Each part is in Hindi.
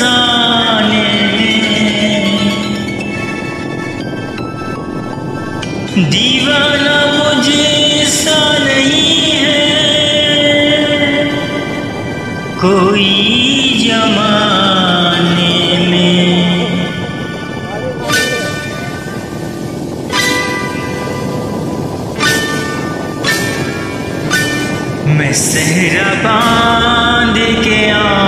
मेरे दीवाना मुझे सा नहीं है। कोई जमाने में। मैं सहरा बाँध के आऊँगा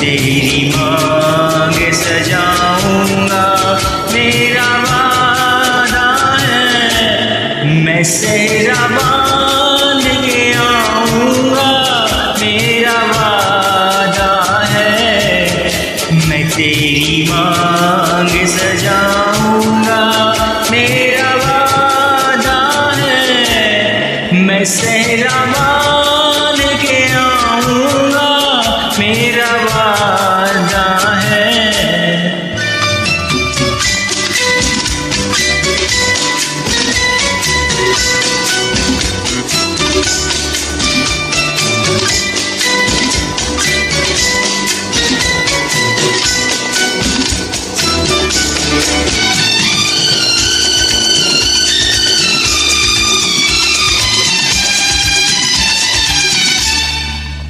तेरी मांग सजाऊँगा। मेरा वादा है, मैं सहरा बाँध के आऊँगा। मेरा वादा है, मैं तेरी मांग सजाऊँगा। मेरा वादा है, मैं सहरा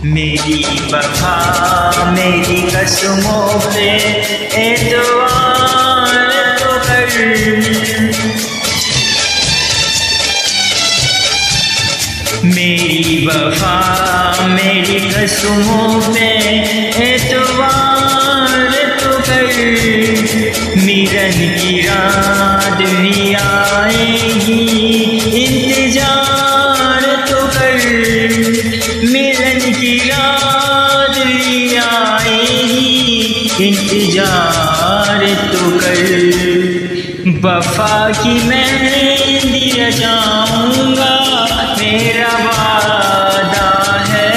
मेरी वफा, मेरी कसमों पे एतवार तो कर। मेरी वफा, मेरी कसमों पे एतवार तो कर। मिलन की रात भी आएगी, इंतज़ार इंतज़ार तो कर। वफा की मैं दिया जाऊँगा, मेरा वादा है।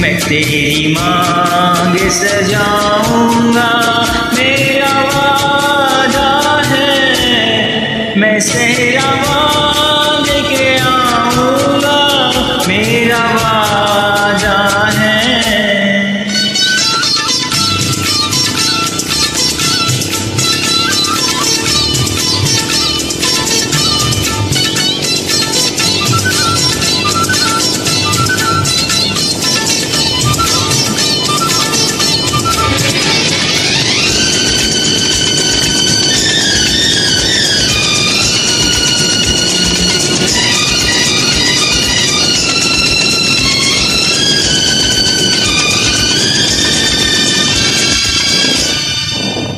मैं तेरी मांग सजाऊँगा, मेरा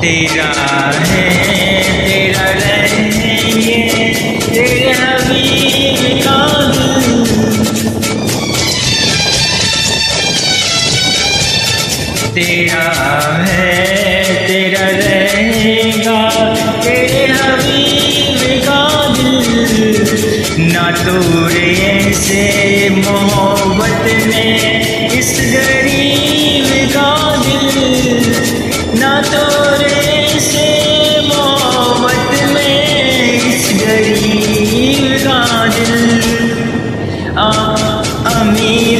तेरा है, तेरा रहेंगे तेरे हबीब का तेरा है, तेरा रहेगा, तेरे हबीब का दिल ना तोड़े से मोहब्बत में इस गरीब अमीर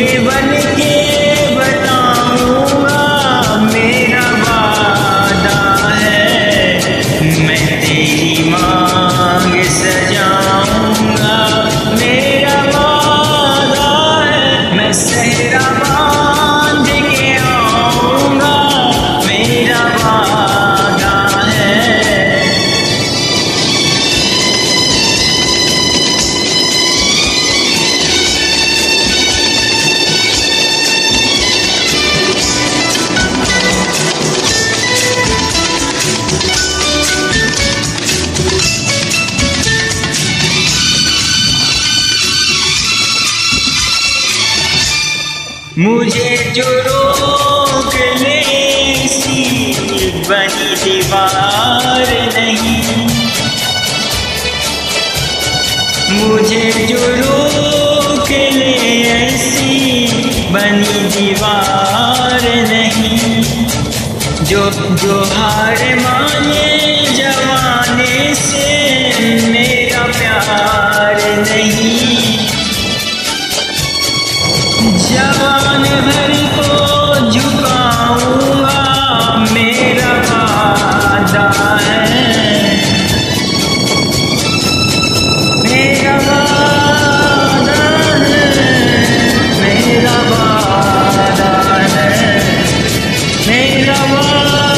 मुझे जो रोक ले बनी दीवार नहीं। मुझे जो रोक ले ऐसी बनी दीवार नहीं। जो जो हार माने जवाने से मेरा प्यार नहीं। Jawab